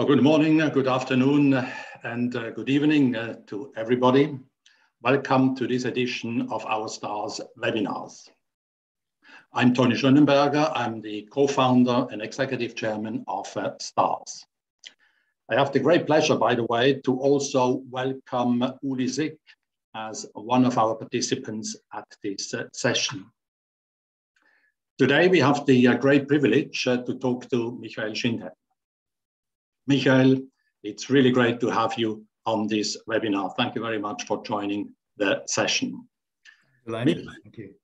So good morning, uh, good afternoon, uh, and uh, good evening uh, to everybody. Welcome to this edition of our STARS webinars. I'm Tony Schönenberger. I'm the co-founder and executive chairman of uh, STARS. I have the great pleasure, by the way, to also welcome Uli Sigg as one of our participants at this uh, session. Today, we have the great privilege to talk to Michael Schindhelm. Michael, it's really great to have you on this webinar. Thank you very much for joining the session. Thank you.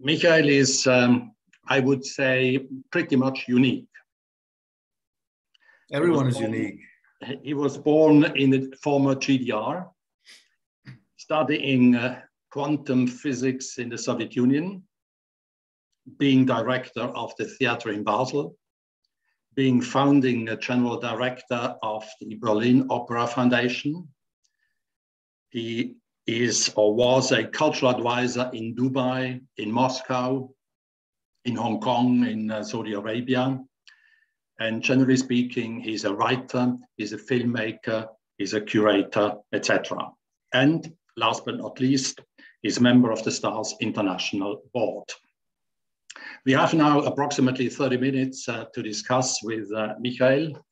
Michael is, um, I would say, pretty much unique. Everyone is born, unique. He was born in the former GDR, studying uh, quantum physics in the Soviet Union, being director of the theater in Basel, being founding general director of the Berlin Opera Foundation. He is or was a cultural advisor in Dubai, in Moscow, in Hong Kong, in uh, Saudi Arabia. And generally speaking, he's a writer, he's a filmmaker, he's a curator, etc. And last but not least, he's a member of the STARS International Board. We have now approximately 30 minutes uh, to discuss with uh, Michael.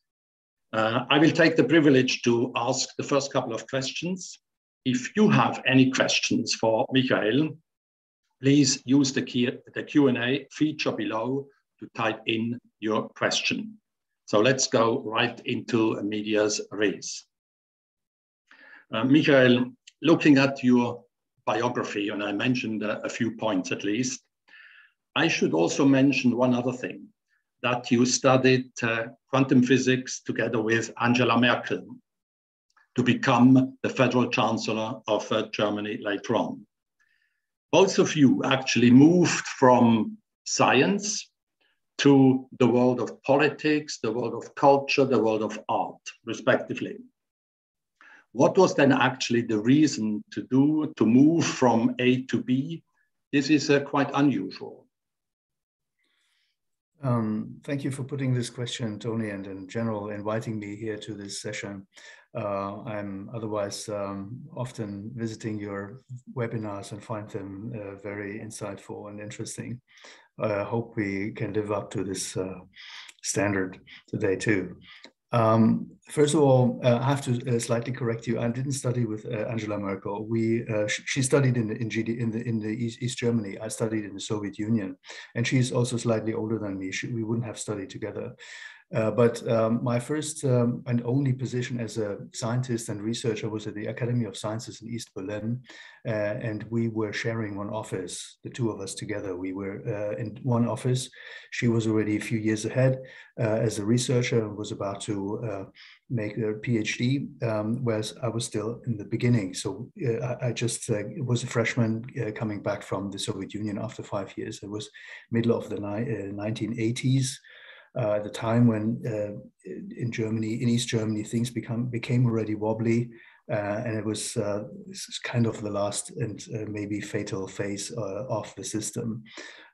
Uh, I will take the privilege to ask the first couple of questions. If you have any questions for Michael, please use the, the Q&A feature below to type in your question. So let's go right into medias res. Uh, Michael, looking at your biography, and I mentioned uh, a few points at least, I should also mention one other thing, that you studied uh, quantum physics together with Angela Merkel to become the federal chancellor of uh, Germany later on. Both of you actually moved from science to the world of politics, the world of culture, the world of art, respectively. What was then actually the reason to do, to move from A to B? This is uh, quite unusual. Um, thank you for putting this question, Tony, and in general inviting me here to this session. Uh, I'm otherwise um, often visiting your webinars and find them uh, very insightful and interesting. I uh, hope we can live up to this uh, standard today too. Um, first of all, uh, I have to uh, slightly correct you. I didn't study with uh, Angela Merkel. We uh, sh she studied in in, GD, in the in the East, East, Germany. I studied in the Soviet Union, and she's also slightly older than me. She, we wouldn't have studied together. Uh, but um, my first um, and only position as a scientist and researcher was at the Academy of Sciences in East Berlin. Uh, and we were sharing one office, the two of us together. We were uh, in one office. She was already a few years ahead uh, as a researcher and was about to uh, make a PhD, um, whereas I was still in the beginning. So I, I, just was a freshman coming back from the Soviet Union after five years. It was middle of the 1980s uh, at the time when uh, in Germany, in East Germany, things become became already wobbly, uh, and it was uh, kind of the last and uh, maybe fatal phase uh, of the system.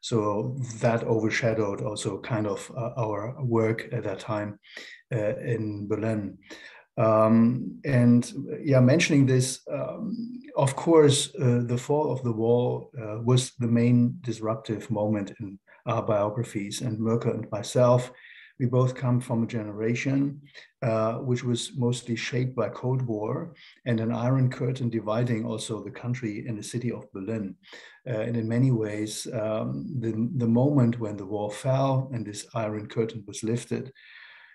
So that overshadowed also kind of our work at that time in Berlin. Um, and yeah, mentioning this, um, of course, the fall of the wall was the main disruptive moment in our biographies. And Merkel and myself, we both come from a generation uh, which was mostly shaped by Cold War and an Iron Curtain dividing also the country and the city of Berlin. Uh, and in many ways, um, the, the moment when the wall fell and this Iron Curtain was lifted,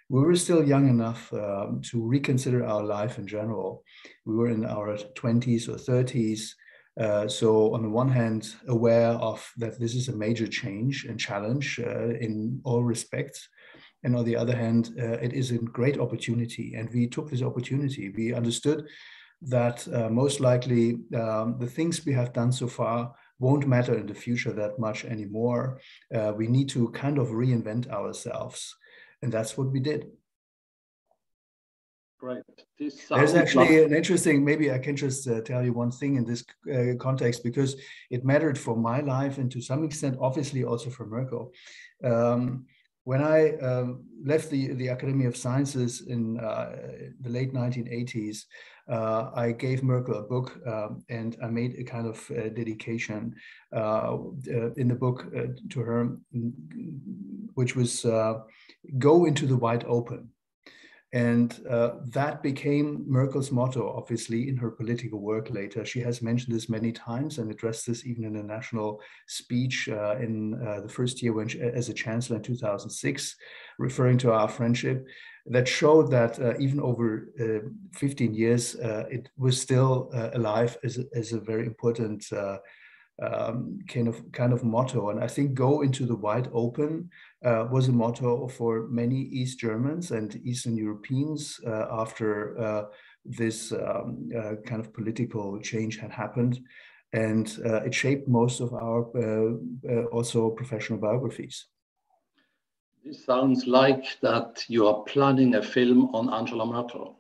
we were still young enough um, to reconsider our life in general. We were in our 20s or 30s. Uh, so on the one hand, aware of that this is a major change and challenge uh, in all respects. And on the other hand, uh, it is a great opportunity. And we took this opportunity. We understood that uh, most likely um, the things we have done so far won't matter in the future that much anymore. Uh, we need to kind of reinvent ourselves. And that's what we did. Great. There's actually an interesting, maybe I can just uh, tell you one thing in this uh, context because it mattered for my life and to some extent, obviously also for Merkel. Um, when I um, left the, the Academy of Sciences in uh, the late 1980s, uh, I gave Merkel a book um, and I made a kind of uh, dedication uh, uh, in the book uh, to her, which was Go into the Wide Open. And uh, that became Merkel's motto, obviously, in her political work later. She has mentioned this many times and addressed this even in a national speech uh, in uh, the first year when she, as a chancellor in 2006, referring to our friendship, that showed that uh, even over uh, 15 years, uh, it was still alive as as a very important um, kind of kind of motto. And I think go into the wide open uh, was a motto for many East Germans and Eastern Europeans uh, after uh, this um, uh, kind of political change had happened. And uh, it shaped most of our uh, also professional biographies. This sounds like that you are planning a film on Angela Merkel.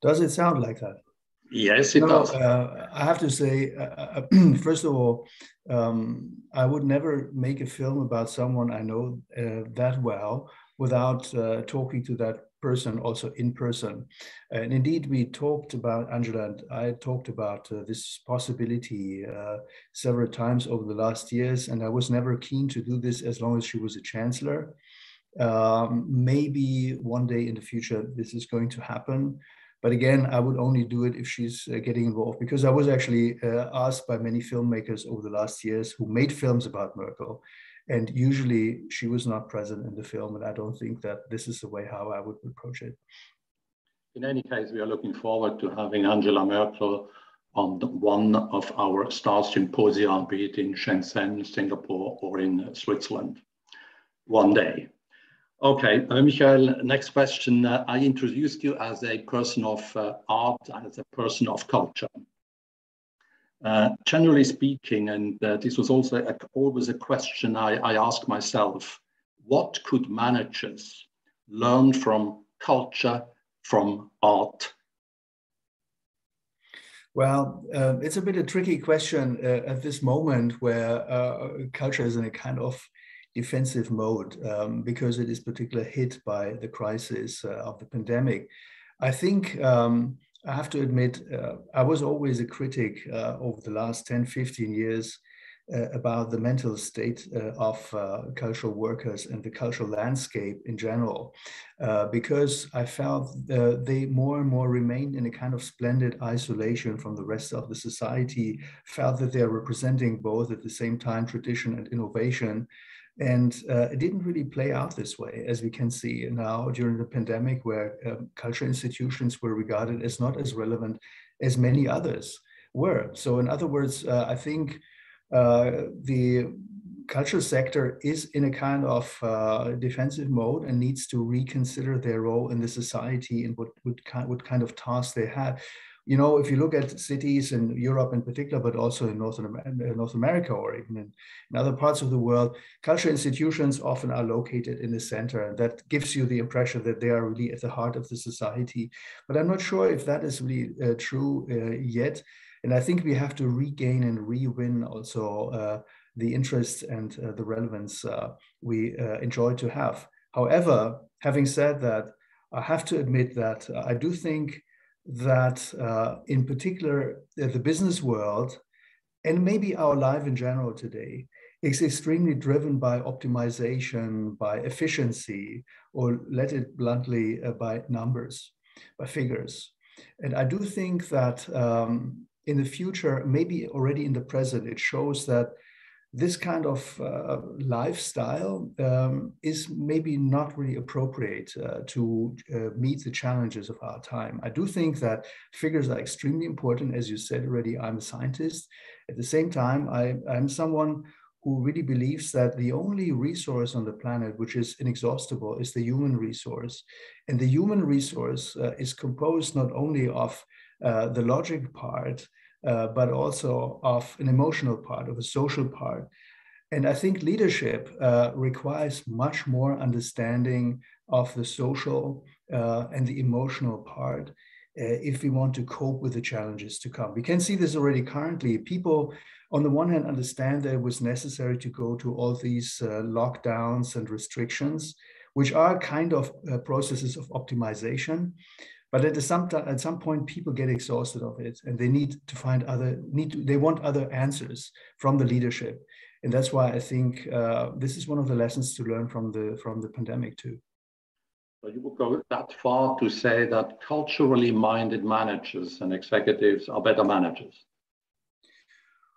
Does it sound like that? Yes, it no, does. Uh, I have to say, uh, uh first of all, um, I would never make a film about someone I know uh, that well without uh, talking to that person also in person. And indeed, we talked about Angela and I talked about uh, this possibility several times over the last years, and I was never keen to do this as long as she was a chancellor. Um, maybe one day in the future this is going to happen. But again, I would only do it if she's uh, getting involved because I was actually uh, asked by many filmmakers over the last years who made films about Merkel. And usually she was not present in the film. And I don't think that this is the way how I would approach it. In any case, we are looking forward to having Angela Merkel on one of our star symposia, be it in Shenzhen, Singapore, or in Switzerland one day. Okay, uh, Michael, next question. Uh, I introduced you as a person of uh, art, as a person of culture. Uh, generally speaking, and uh, this was also a, always a question I, I ask myself, what could managers learn from culture, from art? Well, uh, it's a bit a tricky question at this moment where culture is in a kind of defensive mode um, because it is particularly hit by the crisis uh, of the pandemic. I think um, I have to admit, uh, I was always a critic uh, over the last 10, 15 years uh, about the mental state uh, of uh, cultural workers and the cultural landscape in general, because I felt they more and more remained in a kind of splendid isolation from the rest of the society, felt that they're representing both at the same time tradition and innovation. And uh, it didn't really play out this way, as we can see now during the pandemic, where um, cultural institutions were regarded as not as relevant as many others were. So, in other words, uh, I think uh, the cultural sector is in a kind of uh, defensive mode and needs to reconsider their role in the society and what, what, kind, what kind of tasks they have you know, if you look at cities in Europe in particular, but also in North, North America or even in, in, other parts of the world, cultural institutions often are located in the center. And that gives you the impression that they are really at the heart of the society. But I'm not sure if that is really uh, true uh, yet. And I think we have to regain and re-win also uh, the interest and uh, the relevance uh, we uh, enjoy to have. However, having said that, I have to admit that I do think that uh, in particular uh, the business world and maybe our life in general today is extremely driven by optimization, by efficiency, or let it bluntly, uh, by numbers, by figures. And I do think that um, in the future, maybe already in the present, it shows that this kind of uh, lifestyle um, is maybe not really appropriate uh, to uh, meet the challenges of our time. I do think that figures are extremely important. As you said already, I'm a scientist. At the same time, I, I'm someone who really believes that the only resource on the planet which is inexhaustible is the human resource. And the human resource uh, is composed not only of uh, the logic part, uh, but also of an emotional part, of a social part. And I think leadership uh, requires much more understanding of the social uh, and the emotional part. uh, if we want to cope with the challenges to come. We can see this already currently. People, on the one hand, understand that it was necessary to go to all these uh, lockdowns and restrictions, which are kind of processes of optimization. But at some at some point, people get exhausted of it, and they need to find other need. To, they want other answers from the leadership, and that's why I think uh, this is one of the lessons to learn from the from the pandemic too. So you would go that far to say that culturally minded managers and executives are better managers?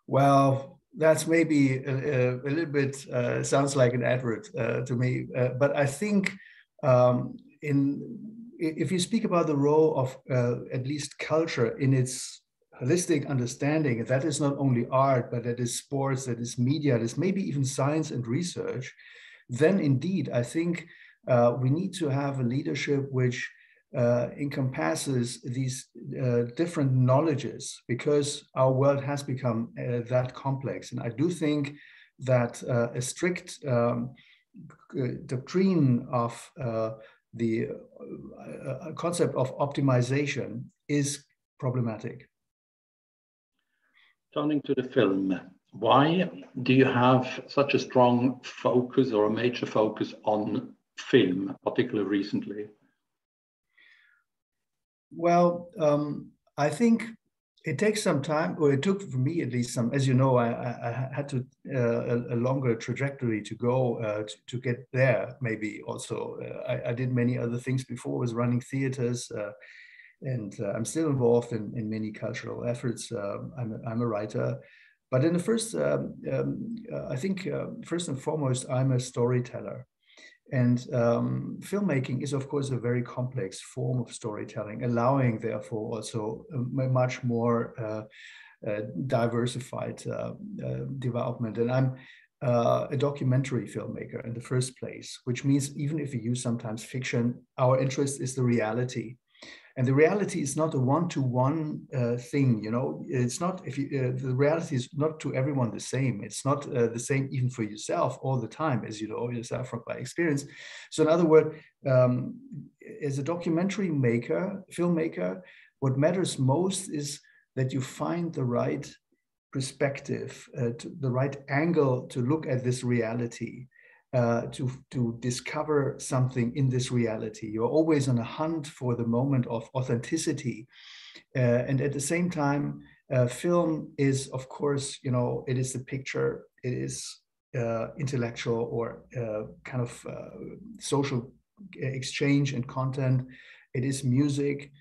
Well, that's maybe a, a little bit uh, sounds like an advert uh, to me, uh, but I think um, in if you speak about the role of uh, at least culture in its holistic understanding, that is not only art, but that is sports, that is media, that is maybe even science and research, then indeed I think uh, we need to have a leadership which uh, encompasses these uh, different knowledges because our world has become uh, that complex. And I do think that uh, a strict um, doctrine of uh, the concept of optimization is problematic. Turning to the film, why do you have such a strong focus or a major focus on film, particularly recently? Well, um, I think it takes some time, or it took for me at least some. As you know, I, I had to uh, a, a, longer trajectory to go uh, to, to, get there. Maybe also, uh, I, I, did many other things before. I was running theaters, uh, and uh, I'm still involved in, in many cultural efforts. Um, I'm a, I'm a writer, but in the first, um, um, uh, I think first and foremost, I'm a storyteller. And um, filmmaking is, of course, a very complex form of storytelling, allowing, therefore, also a much more uh, uh, diversified uh, uh development. And I'm uh, a documentary filmmaker in the first place, which means even if we use sometimes fiction, our interest is the reality and the reality is not a one-to-one uh, thing you know? It's not if you uh, the reality is not to everyone the same. It's not uh, the same even for yourself all the time as you know yourself from by experience. So in other words um, as a documentary maker filmmaker what matters most is that you find the right perspective uh, the right angle to look at this reality uh, to, to discover something in this reality. You're always on a hunt for the moment of authenticity. Uh, and at the same time, uh, film is, of course, you know, it is the picture, it is uh, intellectual or uh, kind of social exchange and content, it is music.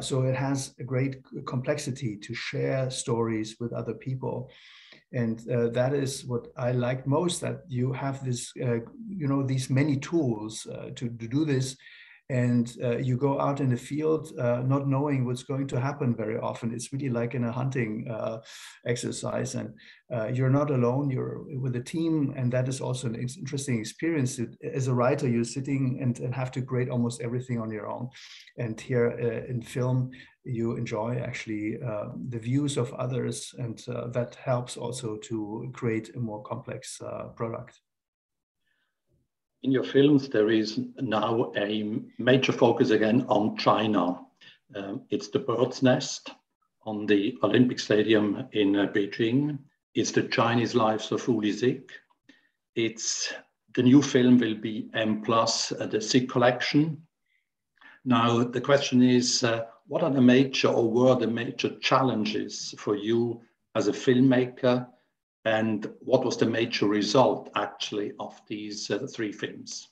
so it has a great complexity to share stories with other people and uh, that is what i like most that you have this uh, you know these many tools uh, to, to do this and uh, you go out in the field uh, not knowing what's going to happen very often. It's really like in a hunting uh, exercise. And uh, you're not alone. You're with a team. And that is also an interesting experience. As a writer you're sitting and, and have to create almost everything on your own. And here uh, in film you enjoy actually uh, the views of others. And that helps also to create a more complex product in your films, there is now a major focus again on China. Um, it's the bird's nest on the Olympic Stadium in uh, Beijing. It's the Chinese lives of Uli Sigg. It's the new film will be M plus uh, the Sigg collection. Now the question is, uh, what are the major or were the major challenges for you as a filmmaker and what was the major result actually of these uh, three films?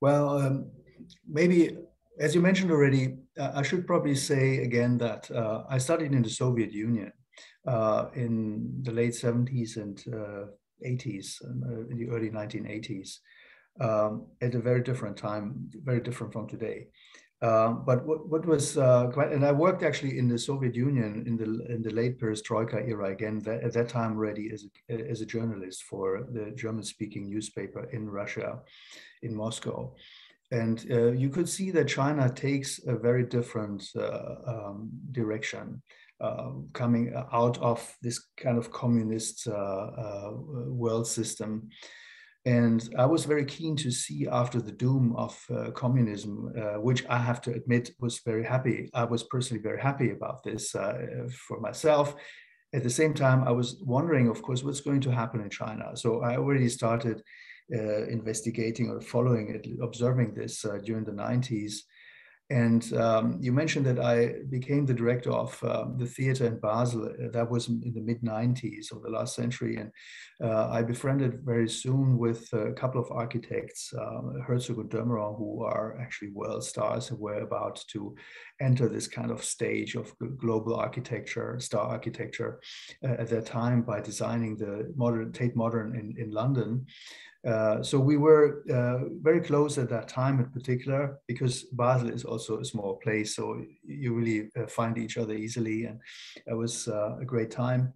Well, um, maybe as you mentioned already, uh, I should probably say again that uh, I studied in the Soviet Union uh, in the late 70s and 80s, uh, uh, in the early 1980s, um, at a very different time, very different from today. Um, but what, what was uh, quite, and I worked actually in the Soviet Union in the in the late Perestroika era again. That, at that time, already as a, as a journalist for the German-speaking newspaper in Russia, in Moscow, and uh, you could see that China takes a very different uh, um, direction. Uh, coming out of this kind of communist uh, uh, world system, And I was very keen to see after the doom of uh, communism, uh, which I have to admit was very happy. I was personally very happy about this uh, for myself. At the same time, I was wondering, of course, what's going to happen in China. So I already started uh, investigating or following it, observing this uh, during the 90s. And um, you mentioned that I became the director of um, the theater in Basel. Uh, that was in the mid 90s of the last century. And uh, I befriended very soon with a couple of architects, um, Herzog and de Meuron, who are actually world stars and were about to enter this kind of stage of global architecture, star architecture uh, at that time by designing the modern Tate Modern in, in London. Uh, so we were uh, very close at that time in particular because Basel is also a small place so you really uh, find each other easily and it was uh, a great time.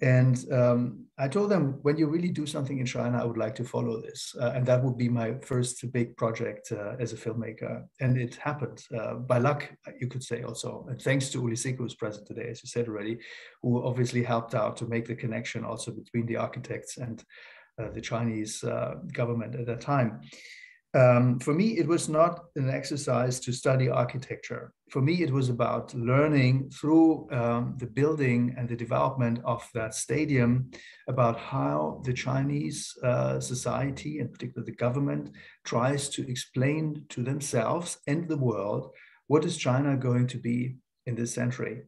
And um, I told them when you really do something in China I would like to follow this. Uh, and that would be my first big project as a filmmaker. And it happened by luck you could say also. And thanks to Uli Sigg who's present today as you said already who obviously helped out to make the connection also between the architects and the Chinese uh, government at that time. Um, for me, it was not an exercise to study architecture. For me, it was about learning through um, the building and the development of that stadium about how the Chinese uh, society, in particular the government, tries to explain to themselves and the world what is China going to be in this century.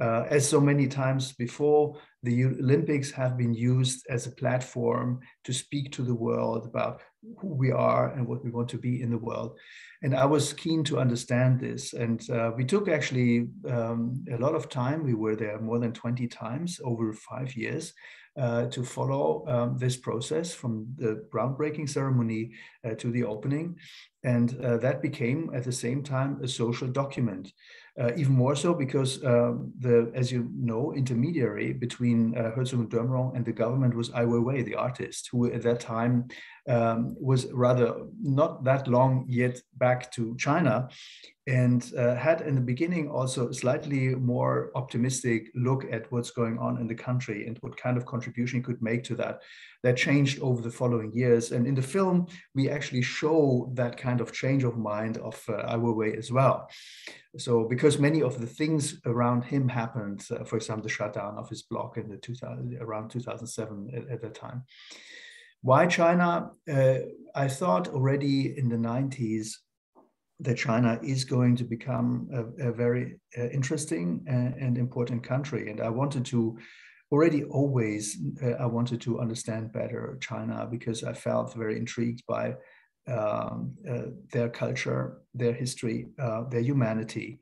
Uh, as so many times before, the Olympics have been used as a platform to speak to the world about who we are and what we want to be in the world. And I was keen to understand this. And uh, we took actually um, a lot of time. We were there more than 20 times over five years. Uh, to follow um, this process from the groundbreaking ceremony uh, to the opening. And uh, that became at the same time a social document. Uh, even more so because um, the, as you know, intermediary between uh, Herzog and de and the government was Ai Weiwei, the artist, who at that time um, was rather not that long yet back to China and uh, had in the beginning also slightly more optimistic look at what's going on in the country and what kind of contribution he could make to that. That changed over the following years. And in the film, we actually show that kind of change of mind of uh, Ai Weiwei as well. So because many of the things around him happened, uh, for example, the shutdown of his blog in the 2000, around 2007 at, at that time. Why China? Uh, I thought already in the 90s that China is going to become a, a very uh, interesting and, and, important country. And I wanted to already always, uh, I wanted to understand better China because I felt very intrigued by um, uh, their culture, their history, uh, their humanity.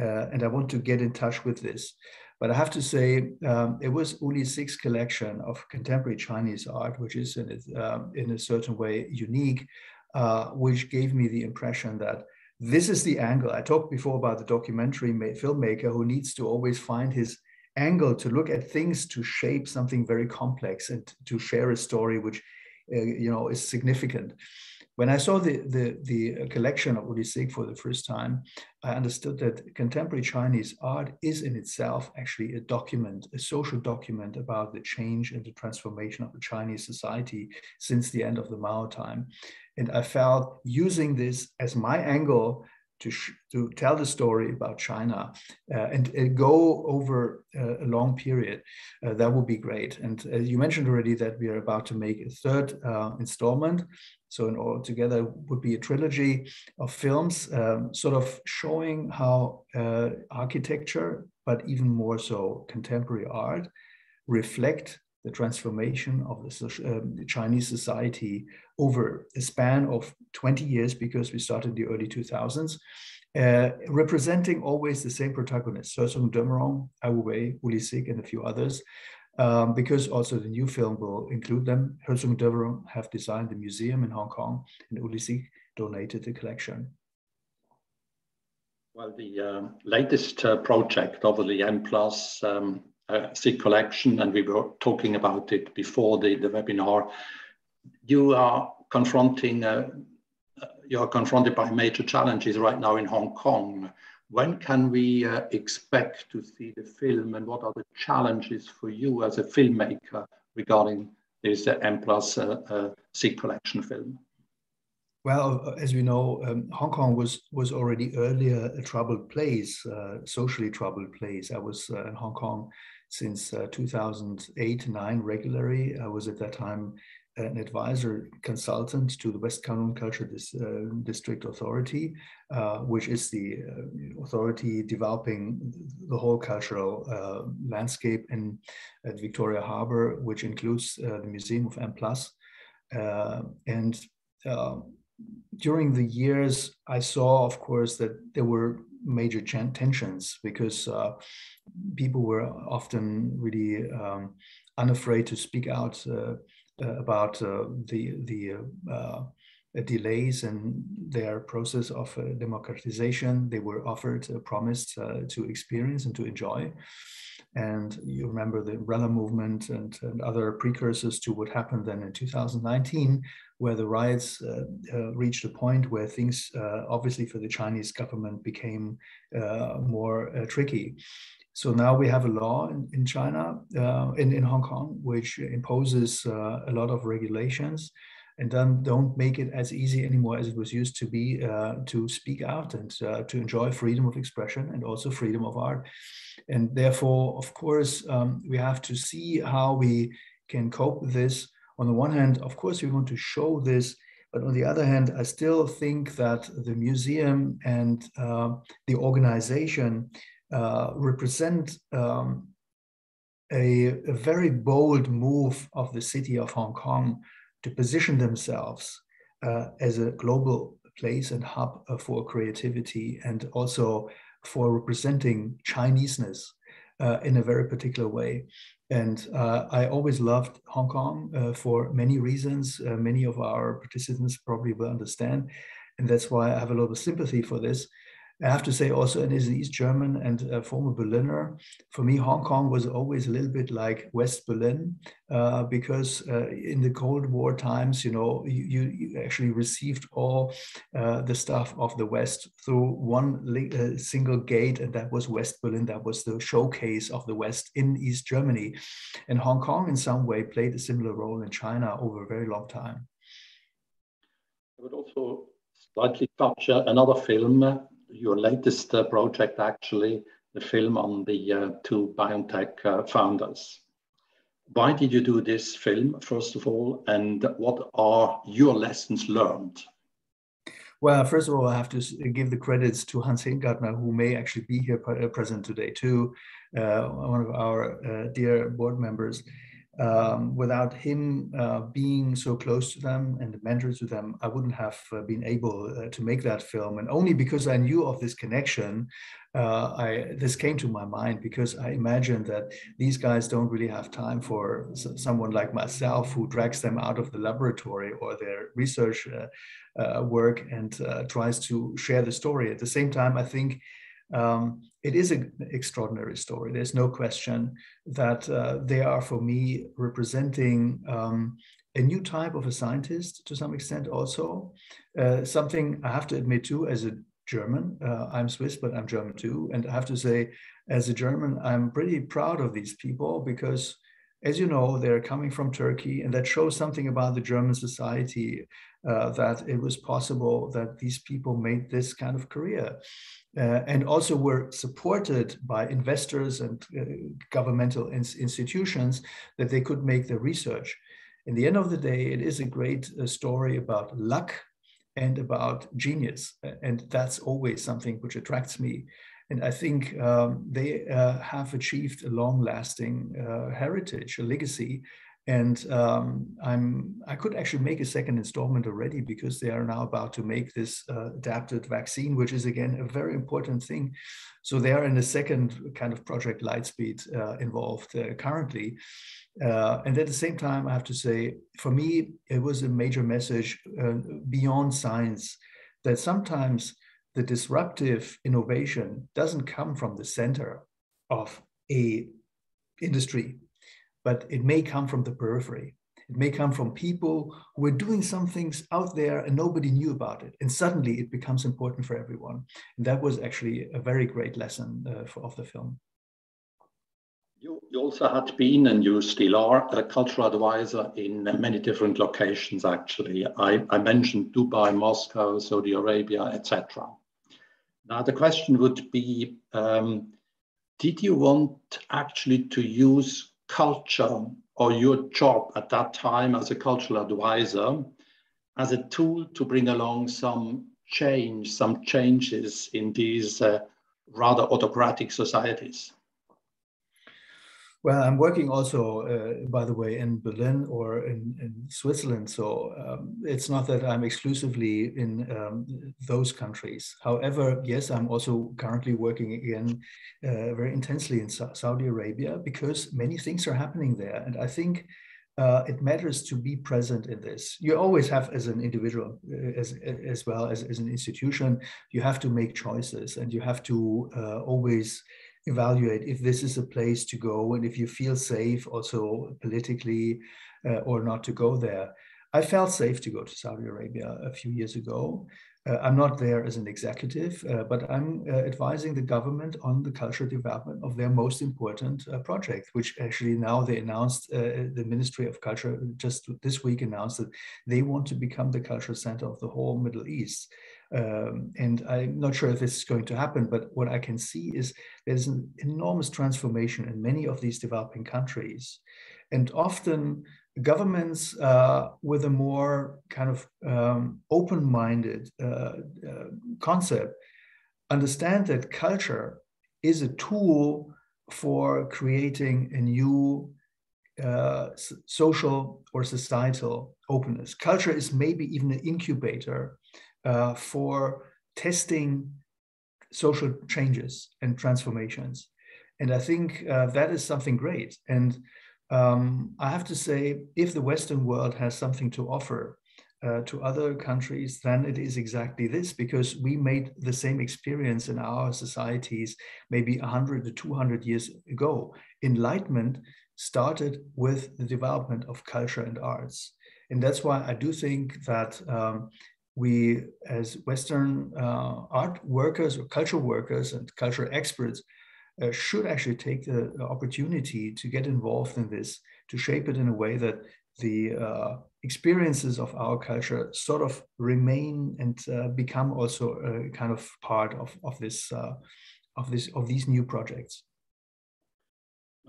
Uh, and I want to get in touch with this. But I have to say, um, it was Uli Sigg's collection of contemporary Chinese art, which is in, it, um, in a certain way unique, uh, which gave me the impression that this is the angle. I talked before about the documentary filmmaker who needs to always find his angle to look at things to shape something very complex and to share a story which uh, you know is significant when I saw the, the, the collection of Uli Sigg for the first time, I understood that contemporary Chinese art is in itself actually a document, a social document about the change and the transformation of the Chinese society since the end of the Mao time. And I felt using this as my angle to, to tell the story about China uh, and uh, go over uh, a long period, uh, that would be great. And you mentioned already that we are about to make a third uh, installment. So in all together would be a trilogy of films, um, sort of showing how uh, architecture, but even more so contemporary art, reflect the transformation of the, um, Chinese society over a span of 20 years, because we started the early 2000s, uh, representing always the same protagonists, Herzog de Meuron, Ai Weiwei, Uli Sigg, and a few others, um, because also the new film will include them. Herzog de Meuron have designed the museum in Hong Kong, and Uli donated the collection. Well, the uh, latest uh, project of the M Plus um, uh, collection, and we were talking about it before the, the webinar. You are confronting, uh, uh, you are confronted by major challenges right now in Hong Kong. When can we uh, expect to see the film, and what are the challenges for you as a filmmaker regarding this uh, M Plus uh, uh, Sigg collection film? Well, as we know, um, Hong Kong was was already earlier a troubled place, uh, socially troubled place. I was uh, in Hong Kong since uh, 2008 9 regularly. I was at that time an advisor consultant to the West Kowloon Culture Dis, uh, District Authority, uh, which is the uh, authority developing the whole cultural uh, landscape in at Victoria Harbour, which includes uh, the Museum of M+. Uh, and during the years, I saw, of course, that there were major tensions because people were often really um, unafraid to speak out about uh, the the uh, delays in their process of democratization. They were offered, promised to experience and to enjoy. And you remember the umbrella movement and, and, other precursors to what happened then in 2019, where the riots uh, uh, reached a point where things, uh, obviously for the Chinese government, became more tricky. So now we have a law in, in China, uh, in, in Hong Kong, which imposes uh, a lot of regulations and then don't make it as easy anymore as it was used to be uh, to speak out and uh, to enjoy freedom of expression and also freedom of art. And therefore, of course, um, we have to see how we can cope with this. On the one hand, of course, we want to show this but on the other hand, I still think that the museum and uh, the organization uh, represent um, a, a, very bold move of the city of Hong Kong to position themselves uh, as a global place and hub uh, for creativity and also for representing Chineseness uh, in a very particular way. And uh, I always loved Hong Kong uh, for many reasons. many of our participants probably will understand. And that's why I have a lot of sympathy for this. I have to say also, and as an East German and a former Berliner, for me, Hong Kong was always a little bit like West Berlin, uh, because uh, in the Cold War times, you know, you, you actually received all uh, the stuff of the West through one uh, single gate, and that was West Berlin. That was the showcase of the West in East Germany. And Hong Kong, in some way, played a similar role in China over a very long time. I would also slightly touch another film your latest uh, project, actually, the film on the uh, two biotech uh, founders. Why did you do this film, first of all, and what are your lessons learned? Well, first of all, I have to give the credits to Hans Hingartner, who may actually be here present today too, uh, one of our uh, dear board members um, without him uh, being so close to them and a mentor to them, I wouldn't have uh, been able uh, to make that film. And only because I knew of this connection, uh, I this came to my mind because I imagined that these guys don't really have time for someone like myself who drags them out of the laboratory or their research uh, uh, work and tries to share the story. At the same time, I think um, it is an extraordinary story. There's no question that uh, they are, for me, representing um, a new type of a scientist to some extent, also. Uh, something I have to admit, too, as a German, uh, I'm Swiss, but I'm German too. And I have to say, as a German, I'm pretty proud of these people because as you know, they're coming from Turkey, and that shows something about the German society uh, that it was possible that these people made this kind of career. Uh, and also were supported by investors and uh, governmental ins institutions that they could make the research. In the end of the day, it is a great uh, story about luck and about genius. And that's always something which attracts me. And I think um, they uh, have achieved a long lasting uh, heritage, a legacy. And um, I'm, I could actually make a second installment already because they are now about to make this uh, adapted vaccine, which is again a very important thing. So they are in the second kind of project Lightspeed uh, involved uh, currently. Uh, and at the same time, I have to say, for me, it was a major message beyond science that sometimes the disruptive innovation doesn't come from the center of a industry, but it may come from the periphery. It may come from people who are doing some things out there and nobody knew about it. And suddenly it becomes important for everyone. And that was actually a very great lesson uh, for, of the film. You You also had been, and you still are, a cultural advisor in many different locations, actually. I, I mentioned Dubai, Moscow, Saudi Arabia, etc. Now, the question would be um, Did you want actually to use culture or your job at that time as a cultural advisor as a tool to bring along some change, some changes in these uh, rather autocratic societies? Well, I'm working also, uh, by the way, in Berlin or in, in Switzerland. So um, it's not that I'm exclusively in um, those countries. However, yes, I'm also currently working again uh, very intensely in Sa Saudi Arabia because many things are happening there. And I think uh, it matters to be present in this. You always have, as an individual, uh, as, as well as, as an institution, you have to make choices and you have to uh, always evaluate if this is a place to go and if you feel safe also politically uh, or not to go there. I felt safe to go to Saudi Arabia a few years ago. Uh, I'm not there as an executive, uh, but I'm uh, advising the government on the cultural development of their most important uh, project, which actually now they announced, uh, the Ministry of Culture just this week announced that they want to become the cultural center of the whole Middle East. Um, and I'm not sure if this is going to happen, but what I can see is there's an enormous transformation in many of these developing countries. And often governments uh, with a more kind of um, open-minded uh, uh, concept understand that culture is a tool for creating a new uh, social or societal openness. Culture is maybe even an incubator uh, for testing social changes and transformations. And I think uh, that is something great. And um, I have to say, if the Western world has something to offer uh, to other countries, then it is exactly this, because we made the same experience in our societies maybe 100 to 200 years ago. Enlightenment started with the development of culture and arts. And that's why I do think that um, we, as Western uh, art workers or cultural workers and cultural experts, uh, should actually take the, opportunity to get involved in this, to shape it in a way that the uh, experiences of our culture sort of remain and uh, become also a kind of part of, of this uh, of this of these new projects.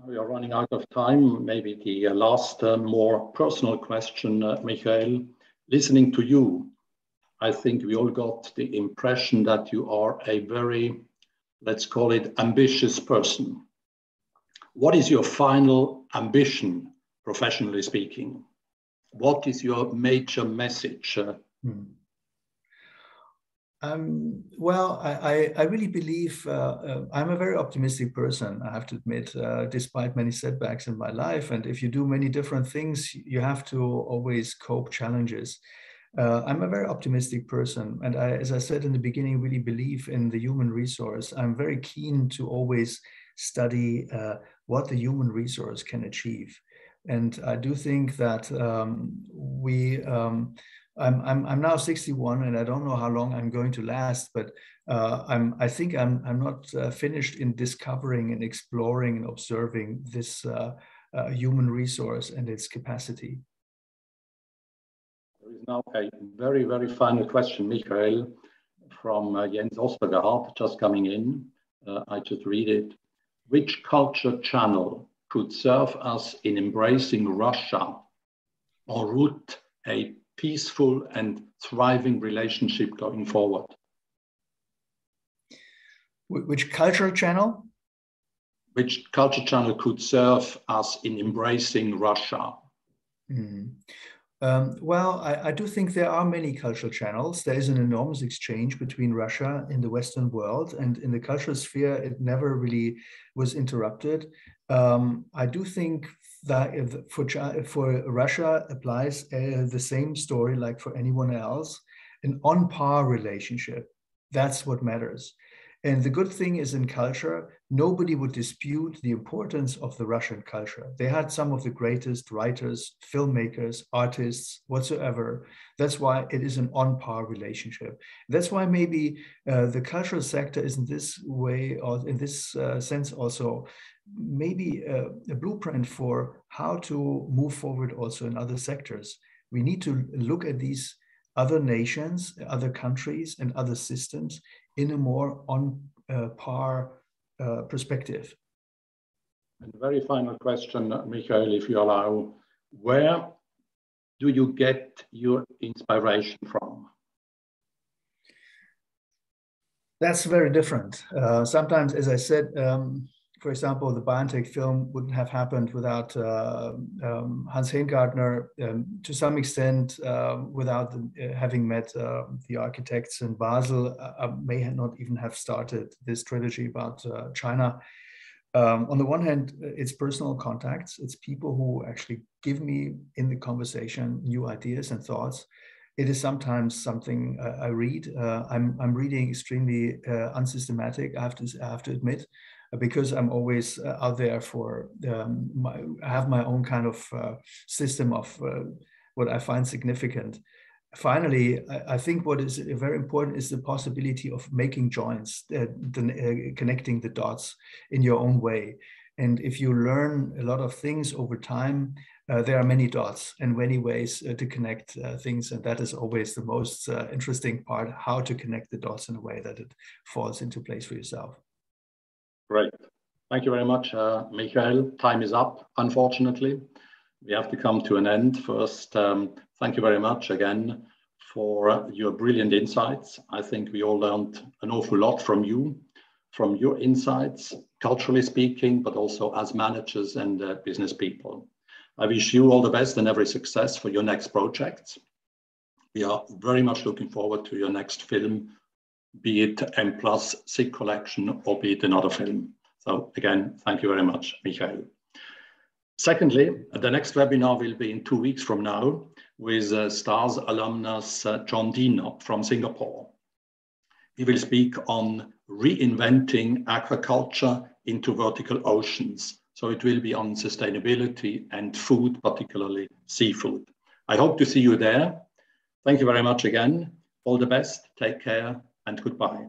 We are running out of time. Maybe the uh, last more personal question, Michael. Listening to you, I think we all got the impression that you are a very, let's call it, ambitious person. What is your final ambition, professionally speaking? What is your major message? Hmm. Um, well, I, I, really believe uh, uh, I'm a very optimistic person, I have to admit, uh, despite many setbacks in my life. And if you do many different things, you have to always cope challenges. Uh, I'm a very optimistic person. And I, as I said in the beginning, really believe in the human resource. I'm very keen to always study uh, what the human resource can achieve. And I do think that um, we, um, I'm, I'm, I'm now 61 and I don't know how long I'm going to last, but uh, I'm, I think I'm, I'm not uh, finished in discovering and exploring and observing this uh, uh, human resource and its capacity now a very, very final question, Michael, from uh, Jens Osberger, just coming in. Uh, I just read it. Which culture channel could serve us in embracing Russia or root a peaceful and thriving relationship going forward? Which cultural channel? Which culture channel could serve us in embracing Russia? Mm. Um, well, I, I, do think there are many cultural channels. There is an enormous exchange between Russia and the Western world, and in the cultural sphere, it never really was interrupted. Um, I do think that for for Russia applies uh, the same story like for anyone else, an on par relationship. That's what matters. And the good thing is in culture, nobody would dispute the importance of the Russian culture. They had some of the greatest writers, filmmakers, artists, whatsoever. That's why it is an on par relationship. That's why maybe uh, the cultural sector is in this way, or in this uh, sense, also maybe a, a blueprint for how to move forward also in other sectors. We need to look at these other nations, other countries, and other systems in a more on uh, par uh, perspective. And very final question, Michael, if you allow, where do you get your inspiration from? That's very different. Uh, sometimes, as I said, um, for example, the BioNTech film wouldn't have happened without uh, um, Hans Hehngartner, um, to some extent, uh, without the, uh, having met uh, the architects in Basel, I may not even have started this trilogy about uh, China. Um, on the one hand, it's personal contacts, it's people who actually give me in the conversation new ideas and thoughts. It is sometimes something I read. Uh, I'm, I'm reading extremely unsystematic, I have to, I have to admit because I'm always uh, out there for, um, my, I have my own kind of uh, system of uh, what I find significant. Finally, I, I, think what is very important is the possibility of making joints, the, uh, connecting the dots in your own way. And if you learn a lot of things over time, uh, there are many dots and many ways uh, to connect uh, things. And that is always the most uh, interesting part, how to connect the dots in a way that it falls into place for yourself. Great. Thank you very much, uh, Michael. Time is up, unfortunately. We have to come to an end. First, um, thank you very much again for your brilliant insights. I think we all learned an awful lot from you, from your insights, culturally speaking, but also as managers and uh, business people. I wish you all the best and every success for your next projects. We are very much looking forward to your next film be it M Plus, Sigg Collection, or be it another film. So again, thank you very much, Michael. Secondly, the next webinar will be in two weeks from now with uh, STARS alumnus uh, John Diener from Singapore. He will speak on reinventing aquaculture into vertical oceans. So it will be on sustainability and food, particularly seafood. I hope to see you there. Thank you very much again. All the best. Take care and goodbye.